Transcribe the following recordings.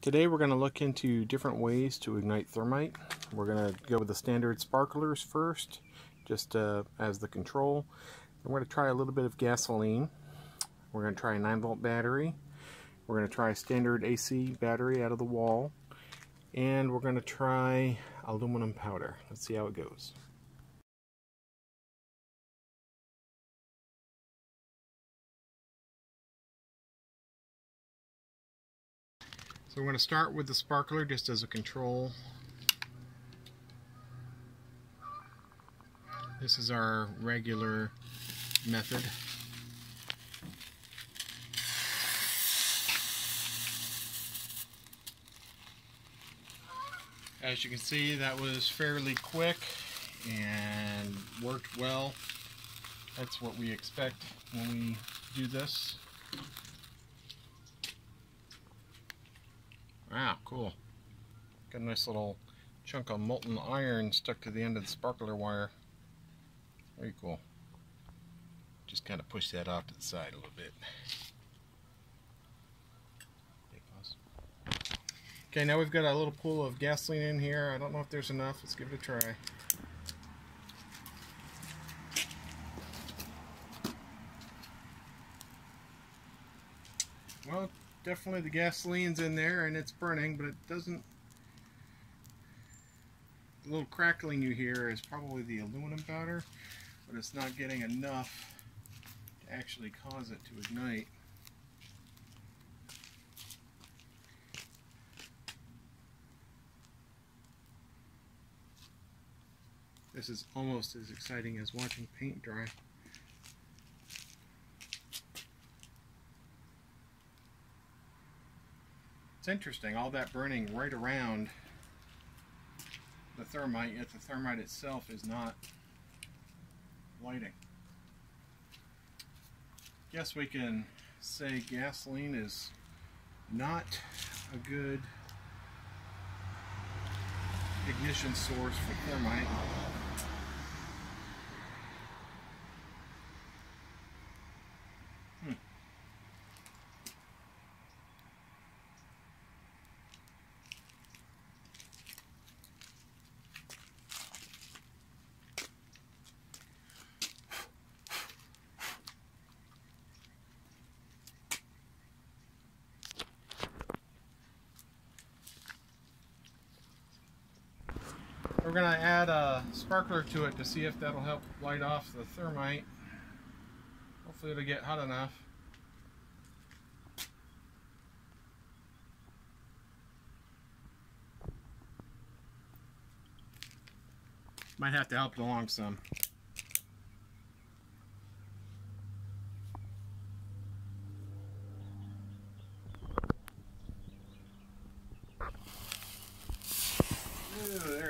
Today we're going to look into different ways to ignite thermite. We're going to go with the standard sparklers first, just uh, as the control. We're going to try a little bit of gasoline. We're going to try a 9 volt battery. We're going to try a standard AC battery out of the wall. And we're going to try aluminum powder. Let's see how it goes. So we're going to start with the sparkler just as a control. This is our regular method. As you can see that was fairly quick and worked well. That's what we expect when we do this. Wow, cool. Got a nice little chunk of molten iron stuck to the end of the sparkler wire. Very cool. Just kind of push that off to the side a little bit. Okay, now we've got a little pool of gasoline in here. I don't know if there's enough. Let's give it a try. Well, definitely the gasoline's in there and it's burning, but it doesn't... The little crackling you hear is probably the aluminum powder, but it's not getting enough to actually cause it to ignite. This is almost as exciting as watching paint dry. It's interesting, all that burning right around the thermite, yet the thermite itself is not lighting. Guess we can say gasoline is not a good ignition source for thermite. We're going to add a sparkler to it to see if that'll help light off the thermite. Hopefully it'll get hot enough. Might have to help it along some.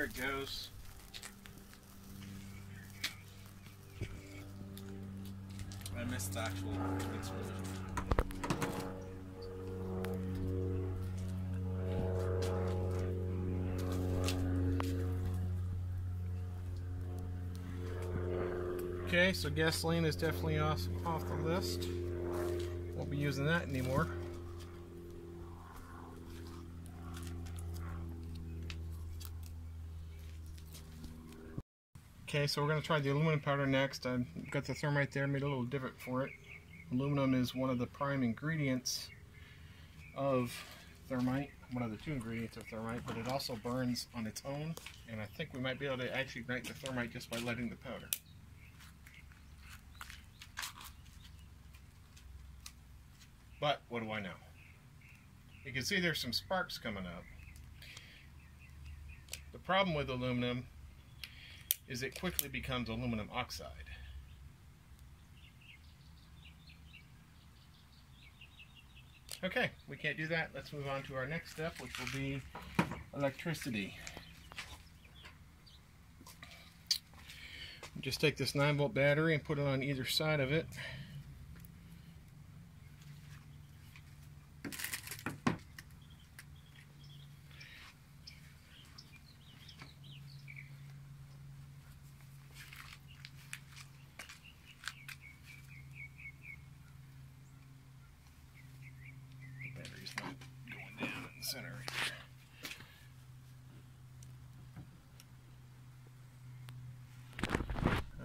there it goes. I missed the actual explosion. Okay, so gasoline is definitely off, off the list. Won't be using that anymore. Okay, so we're going to try the aluminum powder next. I've got the thermite there, made a little divot for it. Aluminum is one of the prime ingredients of thermite, one of the two ingredients of thermite, but it also burns on its own, and I think we might be able to actually ignite the thermite just by letting the powder. But what do I know? You can see there's some sparks coming up. The problem with aluminum is it quickly becomes aluminum oxide. Okay, we can't do that. Let's move on to our next step, which will be electricity. Just take this 9 volt battery and put it on either side of it.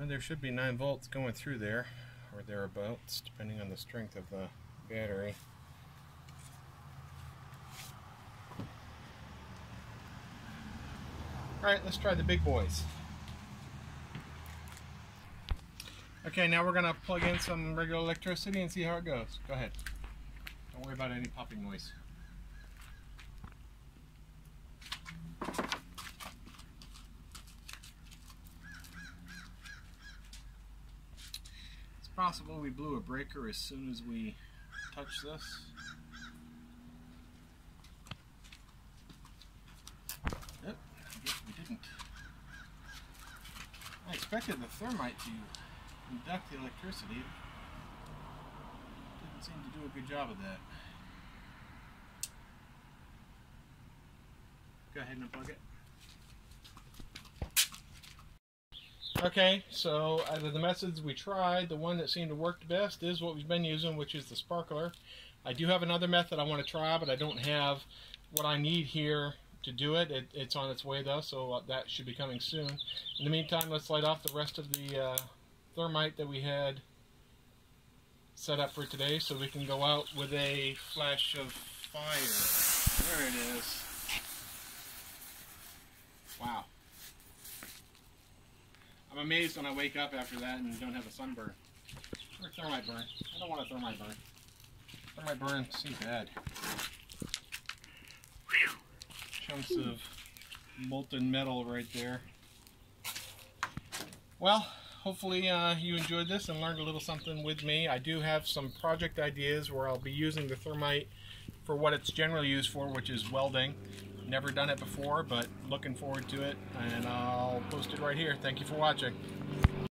And there should be 9 volts going through there, or thereabouts, depending on the strength of the battery. Alright, let's try the big boys. Okay, now we're going to plug in some regular electricity and see how it goes. Go ahead. Don't worry about any popping noise. Possible we blew a breaker as soon as we touched this. Yep, I guess we didn't. I expected the thermite to conduct the electricity. Didn't seem to do a good job of that. Go ahead and unplug it. Okay, so out of the methods we tried, the one that seemed to work the best is what we've been using, which is the sparkler. I do have another method I want to try, but I don't have what I need here to do it. it it's on its way though, so uh, that should be coming soon. In the meantime, let's light off the rest of the uh, thermite that we had set up for today so we can go out with a flash of fire. There it is. Wow. I'm amazed when I wake up after that and don't have a sunburn. Or thermite burn. I don't want a thermite burn. Thermite burn seems bad. Chunks of molten metal right there. Well, hopefully uh, you enjoyed this and learned a little something with me. I do have some project ideas where I'll be using the thermite for what it's generally used for, which is welding. Never done it before, but looking forward to it, and I'll post it right here. Thank you for watching.